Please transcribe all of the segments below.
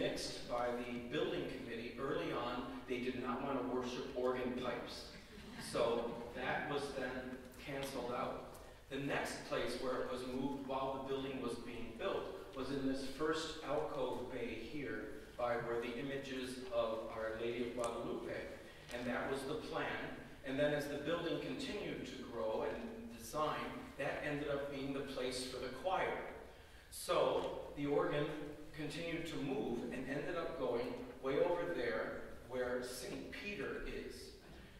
nixed by the building committee early on. They did not want to worship organ pipes. So that was then canceled out. The next place where it was moved while the building was being built was in this first alcove bay here by where the images of Our Lady of Guadalupe. And that was the plan. And then as the building continued to grow and design, that ended up being the place for the choir. So the organ continued to move and ended up going way over there where St. Peter is.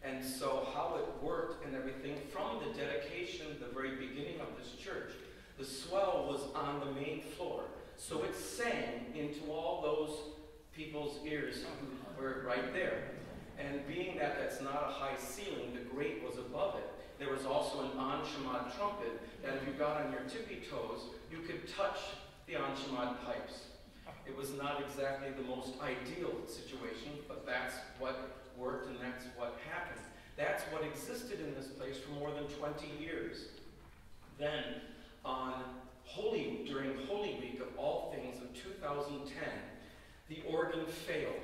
And so how it worked and everything from the dedication, the very beginning of this church, the swell was on the main floor. So it sang into all those people's ears who were right there. And being that that's not a high ceiling, the great was above it. There was also an en chamade trumpet that if you got on your tippy toes, you could touch the en chamade pipes. It was not exactly the most ideal situation, but that's what worked and that's what happened. That's what existed in this place for more than 20 years. Then, on Holy, during Holy Week of all things of 2010, the organ failed.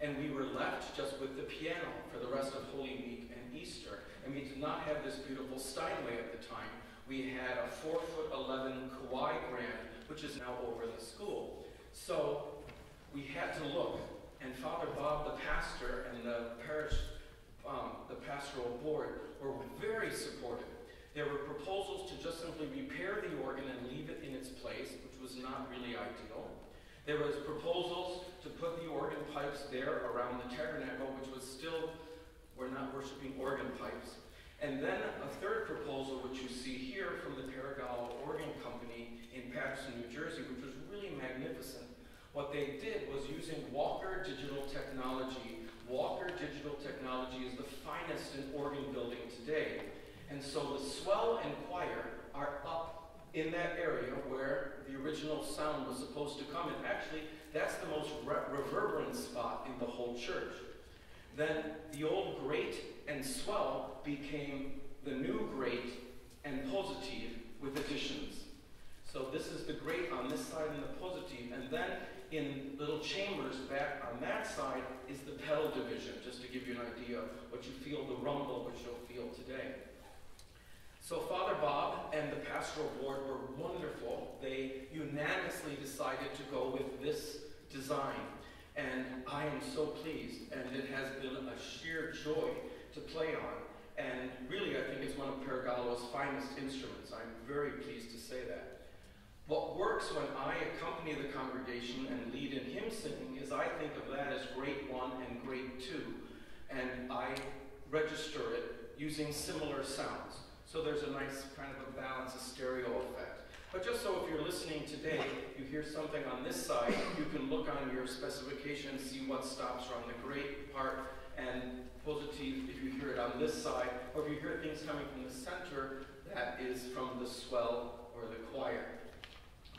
And we were left just with the piano for the rest of Holy Week and Easter. And we did not have this beautiful Steinway at the time. We had a 4 foot 11 Kawai grand, which is now over the school. So we had to look. And Father Bob, the pastor, and the parish, um, the pastoral board were very supportive. There were proposals to just simply repair the organ and leave it in its place, which was not really ideal. There was proposals to put the organ pipes there around the tabernacle, which was still, we're not worshiping organ pipes. And then a third proposal, which you see here from the Peragallo Organ Company in Paterson, New Jersey, which was really magnificent. What they did was using Walker Digital Technology. Walker Digital Technology is the finest in organ building today. And so the swell and choir are up in that area where the original sound was supposed to come. And actually, that's the most re reverberant spot in the whole church. Then the old great and swell became the new great and positive with additions. So this is the great on this side and the positive. And then in little chambers back on that side is the pedal division, just to give you an idea of what you feel, the rumble, which you'll feel today. So Father Bob and the pastoral board were wonderful. They unanimously decided to go with this design. And I am so pleased, and it has been a sheer joy to play on. And really, I think it's one of Peragallo's finest instruments. I'm very pleased to say that. What works when I accompany the congregation and lead in hymn singing is I think of that as grade one and grade two. And I register it using similar sounds. So there's a nice kind of a balance, a stereo effect. But just so if you're listening today, you hear something on this side, you can look on your specification and see what stops are on the great part and positive if you hear it on this side, or if you hear things coming from the center, that is from the swell or the choir.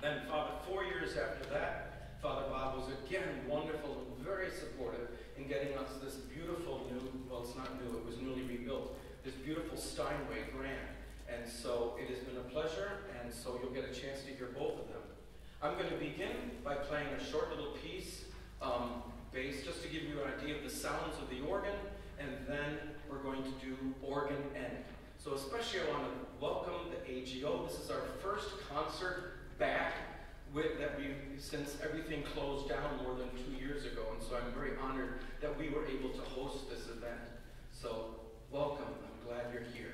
Then Father, four years after that, Father Bob was again wonderful and very supportive in getting us this beautiful new, well it's not new, it was newly rebuilt, this beautiful Steinway Grand. And so it has been a pleasure, and so you'll get a chance to hear both of them. I'm going to begin by playing a short little piece um, based just to give you an idea of the sounds of the organ, and then we're going to do organ end. So especially I want to welcome the AGO. This is our first concert back with, that we since everything closed down more than two years ago, and so I'm very honored that we were able to host this event. So welcome I'm glad you're here.